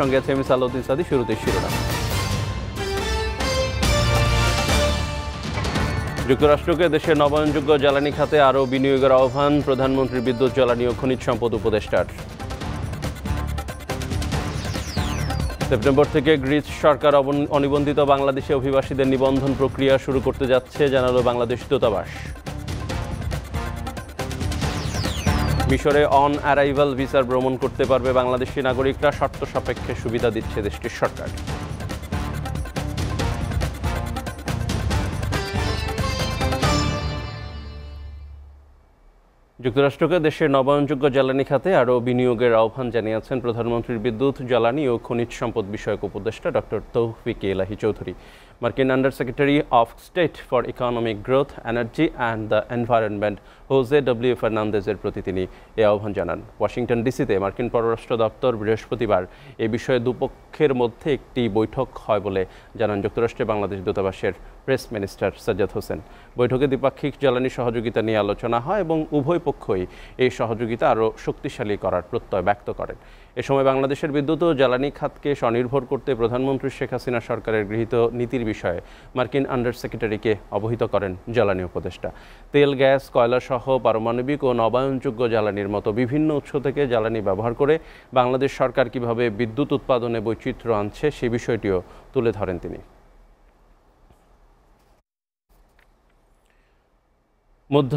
সঙ্গে আছে আমি সাদি, শুরুতে শিরোনাম। যুক্তরাষ্ট্রকে দেশের নবায়নযোগ্য জ্বালানি খাতে আরও বিনিয়োগের আহ্বান প্রধানমন্ত্রী বিদ্যুৎ, জ্বালানি ও খনিজ সম্পদ উপদেষ্টার। সেপ্টেম্বর থেকে গ্রিস সরকার অনিবন্ধিত বাংলাদেশে অভিবাসীদের নিবন্ধন প্রক্রিয়া শুরু করতে যাচ্ছে, জানালো বাংলাদেশ দূতাবাস। মিশরে অন অ্যারাইভাল ভিসার ভ্রমণ করতে পারবে বাংলাদেশি নাগরিকরা, শর্ত সাপেক্ষে সুবিধা দিচ্ছে দেশটির সরকার। যুক্তরাষ্ট্রকে দেশের নবায়নযোগ্য জ্বালানি খাতে আরও বিনিয়োগের আহ্বান জানিয়েছেন প্রধানমন্ত্রীর বিদ্যুৎ, জ্বালানি ও খনিজ সম্পদ বিষয়ক উপদেষ্টা ডক্টর তৌফিক এলাহি চৌধুরী। মার্কিন under secretary of state for economic growth energy and the environment Jose W ফার্নান্দেজের প্রতি তিনি এ আহ্বান জানান। ওয়াশিংটন ডিসিতে মার্কিন পররাষ্ট্র দপ্তর বৃহস্পতিবার এ বিষয়ে দুপক্ষের মধ্যে একটি বৈঠক হয় বলে জানান যুক্তরাষ্ট্রে বাংলাদেশ দূতাবাসের প্রেস মিনিস্টার সাজ্জাদ হোসেন। বৈঠকে দ্বিপাক্ষিক জ্বালানি সহযোগিতা নিয়ে আলোচনা হয় এবং উভয় পক্ষই এই সহযোগিতা আরও শক্তিশালী করার প্রত্যয় ব্যক্ত করেন। এ সময় বাংলাদেশের বিদ্যুৎ ও জ্বালানি খাতকে স্বনির্ভর করতে প্রধানমন্ত্রী শেখ হাসিনা সরকারের গৃহীত নীতির বিষয়ে মার্কিন আন্ডার সেক্রেটারিকে অবহিত করেন জ্বালানি উপদেষ্টা। তেল, গ্যাস, কয়লা সহ পারমাণবিক ও নবায়নযোগ্য জ্বালানির মতো বিভিন্ন উৎস থেকে জ্বালানি ব্যবহার করে বাংলাদেশ সরকার কীভাবে বিদ্যুৎ উৎপাদনে বৈচিত্র্য আনছে সে বিষয়টিও তুলে ধরেন তিনি। মধ্য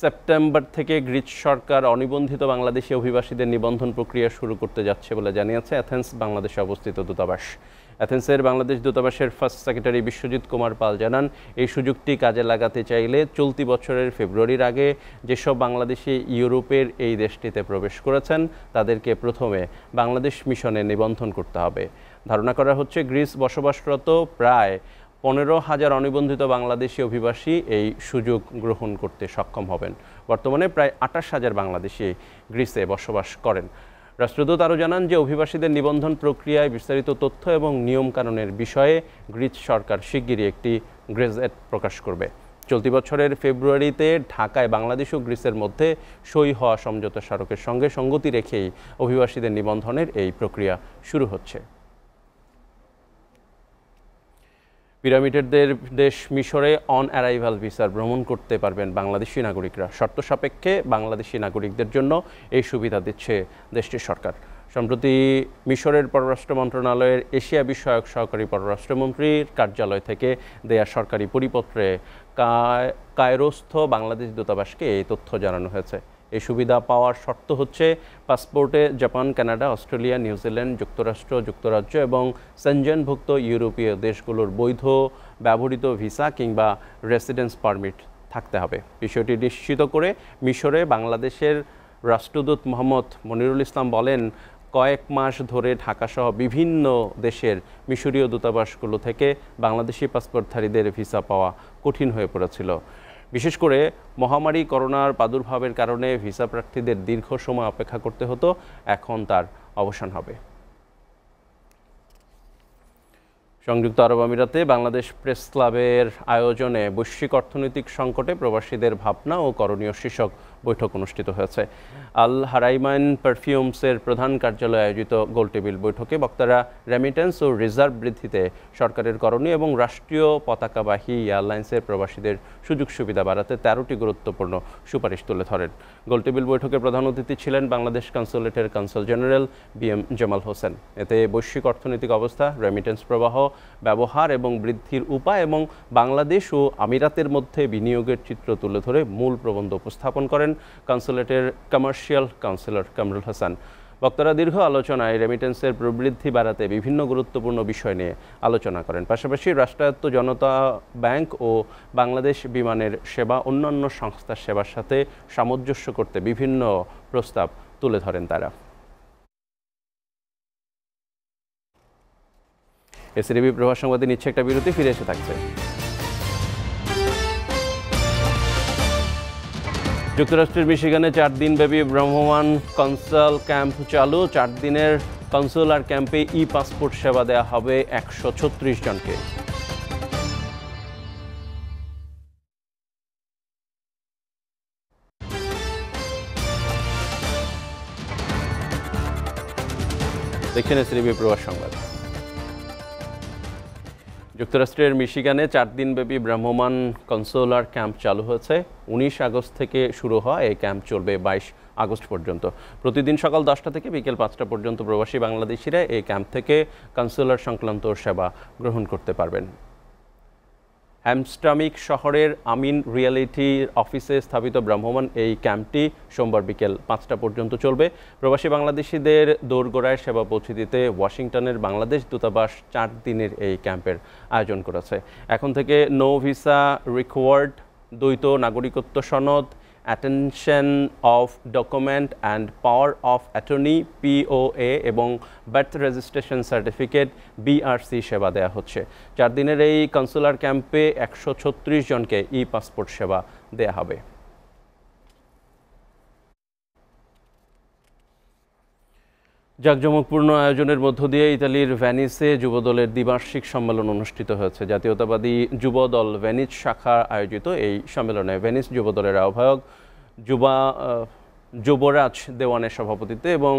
সেপ্টেম্বর থেকে গ্রিচ সরকার অনিবন্ধিত বাংলাদেশি অভিবাসীদের নিবন্ধন প্রক্রিয়া শুরু করতে যাচ্ছে বলে জানিয়েছে অ্যাথেন্স বাংলাদেশে অবস্থিত দূতাবাস। অ্যাথেন্সের বাংলাদেশ দূতাবাসের ফার্স্ট সেক্রেটারি বিশ্বজিৎ কুমার পাল জানান, এই সুযোগটি কাজে লাগাতে চাইলে চলতি বছরের ফেব্রুয়ারির আগে যেসব বাংলাদেশি ইউরোপের এই দেশটিতে প্রবেশ করেছেন, তাদেরকে প্রথমে বাংলাদেশ মিশনে নিবন্ধন করতে হবে। ধারণা করা হচ্ছে গ্রিস বসবাসরত প্রায় পনেরো হাজার অনিবন্ধিত বাংলাদেশি অভিবাসী এই সুযোগ গ্রহণ করতে সক্ষম হবেন। বর্তমানে প্রায় আঠাশ হাজার বাংলাদেশি গ্রিসে বসবাস করেন। রাষ্ট্রদূত আরও জানান যে, অভিবাসীদের নিবন্ধন প্রক্রিয়ায় বিস্তারিত তথ্য এবং নিয়মকানুনের বিষয়ে গ্রিস সরকার শিগগিরই একটি গ্রেজেট প্রকাশ করবে। চলতি বছরের ফেব্রুয়ারিতে ঢাকায় বাংলাদেশ ও গ্রিসের মধ্যে সই হওয়া সমঝোতা স্মারকের সঙ্গে সঙ্গতি রেখেই অভিবাসীদের নিবন্ধনের এই প্রক্রিয়া শুরু হচ্ছে। পিরামিডেরদের দেশ মিশরে অন অ্যারাইভাল ভিসার ভ্রমণ করতে পারবেন বাংলাদেশি নাগরিকরা। শর্ত সাপেক্ষে বাংলাদেশি নাগরিকদের জন্য এই সুবিধা দিচ্ছে দেশটির সরকার। সম্প্রতি মিশরের পররাষ্ট্র মন্ত্রণালয়ের এশিয়া বিষয়ক সহকারী পররাষ্ট্রমন্ত্রীর কার্যালয় থেকে দেয়া সরকারি পরিপত্রে কায়- কায়রোস্থ বাংলাদেশ দূতাবাসকে এই তথ্য জানানো হয়েছে। এই সুবিধা পাওয়ার শর্ত হচ্ছে পাসপোর্টে জাপান, কানাডা, অস্ট্রেলিয়া, নিউজিল্যান্ড, যুক্তরাষ্ট্র, যুক্তরাজ্য এবং সেনজেনভুক্ত ইউরোপীয় দেশগুলোর বৈধ ব্যবহৃত ভিসা কিংবা রেসিডেন্স পারমিট থাকতে হবে। বিষয়টি নিশ্চিত করে মিশরে বাংলাদেশের রাষ্ট্রদূত মোহাম্মদ মনিরুল ইসলাম বলেন, কয়েক মাস ধরে ঢাকাসহ বিভিন্ন দেশের মিশরীয় দূতাবাসগুলো থেকে বাংলাদেশি পাসপোর্টধারীদের ভিসা পাওয়া কঠিন হয়ে পড়েছিল। বিশেষ করে মহামারী করোনার প্রাদুর্ভাবের কারণে ভিসা প্রার্থীদের দীর্ঘ সময় অপেক্ষা করতে হতো, এখন তার অবসান হবে। সংযুক্ত আরব আমিরাতে বাংলাদেশ প্রেস ক্লাবের আয়োজনে বৈশ্বিক অর্থনৈতিক সংকটে প্রবাসীদের ভাবনা ও করণীয় শীর্ষক বৈঠক অনুষ্ঠিত হয়েছে। আল হারাইমাইন পারফিউমসের প্রধান কার্যালয়ে আয়োজিত গোলটেবিল বৈঠকে বক্তারা রেমিটেন্স ও রিজার্ভ বৃদ্ধিতে সরকারের করণীয় এবং রাষ্ট্রীয় পতাকাবাহী এয়ারলাইন্সের প্রবাসীদের সুযোগ সুবিধা বাড়াতে তেরোটি গুরুত্বপূর্ণ সুপারিশ তুলে ধরেন। গোলটেবিল বৈঠকে প্রধান অতিথি ছিলেন Bangladesh কনসুলেটের consul general B M Jamal Hossain. এতে বৈশ্বিক অর্থনৈতিক অবস্থা রেমিটেন্স প্রবাহ, ব্যবহার এবং বৃদ্ধির উপায় এবং বাংলাদেশ ও আমিরাতের মধ্যে বিনিয়োগের চিত্র তুলে ধরে মূল প্রবন্ধ উপস্থাপন করেন কনসুলেটের কমার্শিয়াল কাউন্সিলর কামরুল হাসান। বক্তারা দীর্ঘ আলোচনায় রেমিটেন্সের প্রবৃদ্ধি বাড়াতে বিভিন্ন গুরুত্বপূর্ণ বিষয় নিয়ে আলোচনা করেন। পাশাপাশি রাষ্ট্রায়ত্ত জনতা ব্যাংক ও বাংলাদেশ বিমানের সেবা, অন্যান্য সংস্থার সেবার সাথে সামঞ্জস্য করতে বিভিন্ন প্রস্তাব তুলে ধরেন তারা। এসিডিবি প্রভাস সংবাদে নিচ্ছে একটা বিরতি, ফিরে এসে থাকছে। যুক্তরাষ্ট্রের মিশিগানে চার দিনব্যাপী ভ্রাম্যমাণ কনসাল ক্যাম্প চালু। চার দিনের কনসুলার ক্যাম্পে ই পাসপোর্ট সেবা দেওয়া হবে একশো ছত্রিশ জনকে। দেখছেন এসরিবি প্রবাস সংবাদ। যুক্তরাষ্ট্রের মিশিগানে চার দিনব্যাপী ভ্রাম্যমাণ কনসোলার ক্যাম্প চালু হয়েছে। উনিশ আগস্ট থেকে শুরু হয় এই ক্যাম্প, চলবে বাইশ আগস্ট পর্যন্ত। প্রতিদিন সকাল দশটা থেকে বিকেল পাঁচটা পর্যন্ত প্রবাসী বাংলাদেশিরা এই ক্যাম্প থেকে কনসোলার সংক্রান্ত সেবা গ্রহণ করতে পারবেন। হ্যামস্টামিক শহরের আমিন রিয়ালিটি অফিসে স্থাপিত ব্রাহ্মমান এই ক্যাম্পটি সোমবার বিকেল পাঁচটা পর্যন্ত চলবে। প্রবাসী বাংলাদেশিদের দোরগোড়ায় সেবা পৌঁছে দিতে ওয়াশিংটনের বাংলাদেশ দূতাবাস চার দিনের এই ক্যাম্পের আয়োজন করেছে। এখন থেকে নো ভিসা রিকোয়ার্ড, দ্বৈত নাগরিকত্ব সনদ attention of document and power of attorney POA এবং বার্থ রেজিস্ট্রেশন সার্টিফিকেট বিআরসি সেবা দেওয়া হচ্ছে। চার দিনের এই কনসুলার ক্যাম্পে একশো ছত্রিশ জনকে ই পাসপোর্ট সেবা দেয়া হবে। জাঁকজমকপূর্ণ আয়োজনের মধ্য দিয়ে ইতালির ভ্যানিসে যুবদলের দ্বিবার্ষিক সম্মেলন অনুষ্ঠিত হয়েছে। জাতীয়তাবাদী যুবদল ভ্যানিস শাখা আয়োজিত এই সম্মেলনে ভ্যানিস যুবদলের আহ্বায়ক যুবা যুবরাজ দেওয়ানের সভাপতিত্বে এবং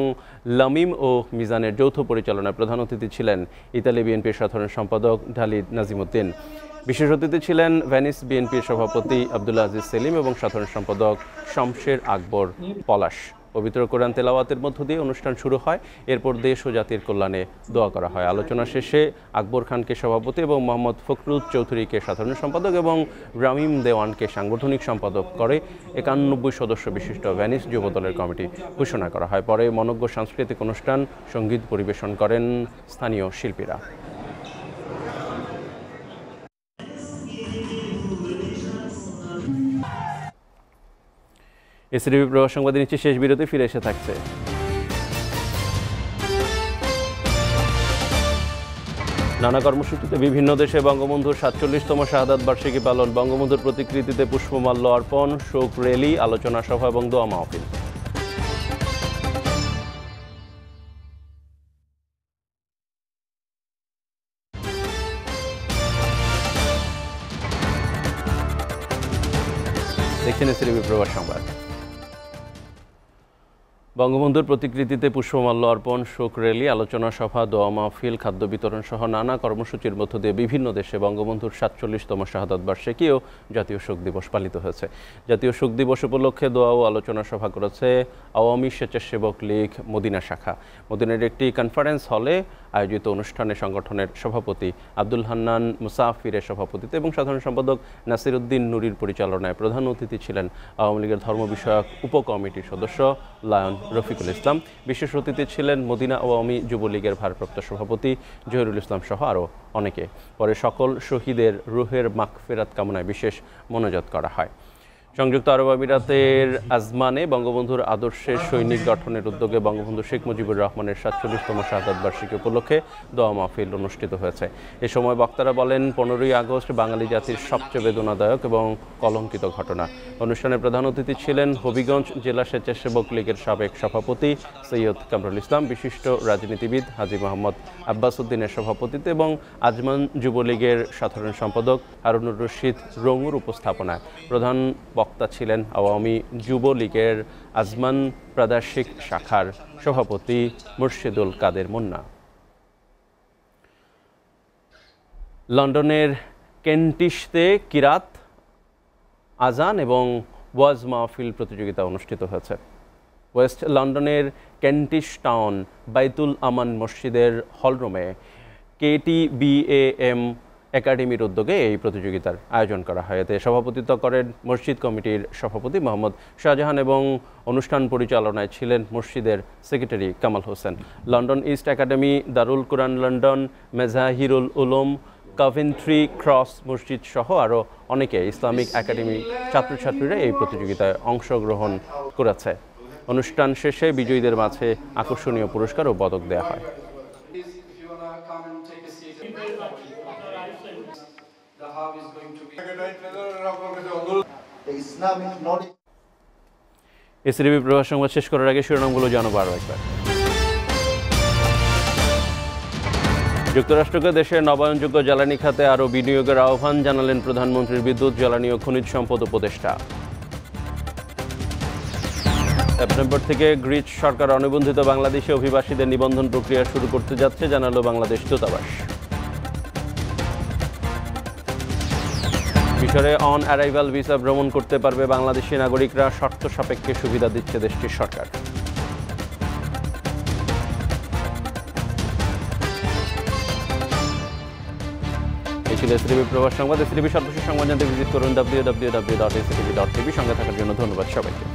লামিম ও মিজানের যৌথ পরিচালনায় প্রধান অতিথি ছিলেন ইতালি বিএনপির সাধারণ সম্পাদক ঢালিদ নাজিমুদ্দিন। বিশেষ অতিথি ছিলেন ভ্যানিস বিএনপির সভাপতি আবদুল্লা আজিজ সেলিম এবং সাধারণ সম্পাদক শমশের আকবর পলাশ। পবিত্র কোরআন তেলাওয়াতের মধ্য দিয়ে অনুষ্ঠান শুরু হয়। এরপর দেশ ও জাতির কল্যাণে দোয়া করা হয়। আলোচনা শেষে আকবর খানকে সভাপতি এবং মোহাম্মদ ফখরুল চৌধুরীকে সাধারণ সম্পাদক এবং রামিম দেওয়ানকে সাংগঠনিক সম্পাদক করে একানব্বই সদস্য বিশিষ্ট ভ্যানিস যুবদলের কমিটি ঘোষণা করা হয়। পরে মনজ্ঞ সাংস্কৃতিক অনুষ্ঠান সংগীত পরিবেশন করেন স্থানীয় শিল্পীরা। এসিডিবি প্রবাস সংবাদে নিচ্ছে শেষ বিরতি, ফিরে এসে থাকছে। নানা কর্মসূচিতে বিভিন্ন দেশে বঙ্গবন্ধুর সাতচল্লিশতম শাহাদাত বার্ষিকী পালন, বঙ্গবন্ধুর প্রতিকৃতিতে পুষ্পমাল্য অর্পণ, শোক র্যালি আলোচনা সভা এবং দোয়া মাহফিল। দেখছেন এসিডিবি প্রবাস সংবাদ। বঙ্গবন্ধুর প্রতিকৃতিতে পুষ্পমাল্য অর্পণ, শোক র্যালি, আলোচনা সভা, দোয়া মাহফিল, খাদ্য বিতরণ সহ নানা কর্মসূচির মধ্য দিয়ে বিভিন্ন দেশে বঙ্গবন্ধুর সাতচল্লিশতম শাহাদত বার্ষিকী ও জাতীয় শোক দিবস পালিত হয়েছে। জাতীয় শোক দিবস উপলক্ষে দোয়া ও আলোচনা সভা করেছে আওয়ামী স্বেচ্ছাসেবক লীগ মদিনা শাখা। মদিনার একটি কনফারেন্স হলে আয়োজিত অনুষ্ঠানে সংগঠনের সভাপতি আব্দুল হান্নান মুসাফিরের সভাপতিত্বে এবং সাধারণ সম্পাদক নাসির উদ্দিন নুরির পরিচালনায় প্রধান অতিথি ছিলেন আওয়ামী লীগের ধর্ম বিষয়ক উপকমিটির সদস্য লায়ন রফিকুল ইসলাম। বিশেষ অতিথি ছিলেন মদিনা আওয়ামী যুবলীগের ভারপ্রাপ্ত সভাপতি জহিরুল ইসলাম সহ আরও অনেকে। পরে সকল শহীদের রুহের মাখ ফেরাত কামনায় বিশেষ মনোজাত করা হয়। সংযুক্ত আরব আমিরাতের আজমানে বঙ্গবন্ধুর আদর্শের সৈনিক গঠনের উদ্যোগে বঙ্গবন্ধু শেখ মুজিবুর রহমানের সাতচল্লিশতম শাহাদ বার্ষিকী উপলক্ষে দোয়া মাহফিল অনুষ্ঠিত হয়েছে। এ সময় বক্তারা বলেন, পনেরোই আগস্ট বাঙালি জাতির সবচেয়ে বেদনাদায়ক এবং কলঙ্কিত ঘটনা। অনুষ্ঠানে প্রধান অতিথি ছিলেন হবিগঞ্জ জেলা স্বেচ্ছাসেবক লীগের সাবেক সভাপতি সৈয়দ কামরুল ইসলাম, বিশিষ্ট রাজনীতিবিদ হাজি মোহাম্মদ আব্বাস উদ্দিনের সভাপতিত্বে এবং আজমান যুবলীগের সাধারণ সম্পাদক হারুনুর রশিদ রঙুর উপস্থাপনায়। প্রধান বক্তা ছিলেন আওয়ামী যুবলীগের আজমান প্রাদেশিক শাখার সভাপতি মুর্শিদুল কাদের মুন্না। লন্ডনের কেন্টিশতে কিরাত, আজান এবং ওয়াজ মাহফিল প্রতিযোগিতা অনুষ্ঠিত হয়েছে। ওয়েস্ট লন্ডনের কেন্টিশ টাউন বাইতুল আমান মসজিদের হলরুমে কেটি বিএএম একাডেমির উদ্যোগে এই প্রতিযোগিতার আয়োজন করা হয়। এতে সভাপতিত্ব করেন মসজিদ কমিটির সভাপতি মোহাম্মদ শাহজাহান এবং অনুষ্ঠান পরিচালনায় ছিলেন মসজিদের secretary Kamal Hossain. London East Academy, Darul Quran London, Mazahirul Uloom Coventry Cross মসজিদ সহ আরও অনেকে ইসলামিক একাডেমি ছাত্রছাত্রীরা এই প্রতিযোগিতায় অংশগ্রহণ করেছে। অনুষ্ঠান শেষে বিজয়ীদের মাঝে আকর্ষণীয় পুরস্কার ও পদক দেওয়া হয়। এসিডিবি প্রভাস সংবাদ শেষ করার আগে শিরোনামগুলো জানাব আরও একবার। যুক্তরাষ্ট্রকে দেশের নবায়নযোগ্য জ্বালানি খাতে আরও বিনিয়োগের আহ্বান জানালেন প্রধানমন্ত্রীর বিদ্যুৎ, জ্বালানি ও খনিজ সম্পদ উপদেষ্টা। সেপ্টেম্বর থেকে গ্রিচ সরকার অনুবন্ধিত বাংলাদেশে অভিবাসীদের নিবন্ধন প্রক্রিয়া শুরু করতে যাচ্ছে, জানালো বাংলাদেশ দূতাবাস। মিশরে অন অ্যারাইভাল ভিসা ভ্রমণ করতে পারবে বাংলাদেশি নাগরিকরা, শর্ত সাপেক্ষে সুবিধা দিচ্ছে দেশটির সরকার। এই ছিল এসটিভি সংবাদ। এসটিভি সর্বশেষ সংবাদ জানতে ভিজিট করুন W W W dot STV dot TV সঙ্গে থাকার জন্য ধন্যবাদ সবাইকে।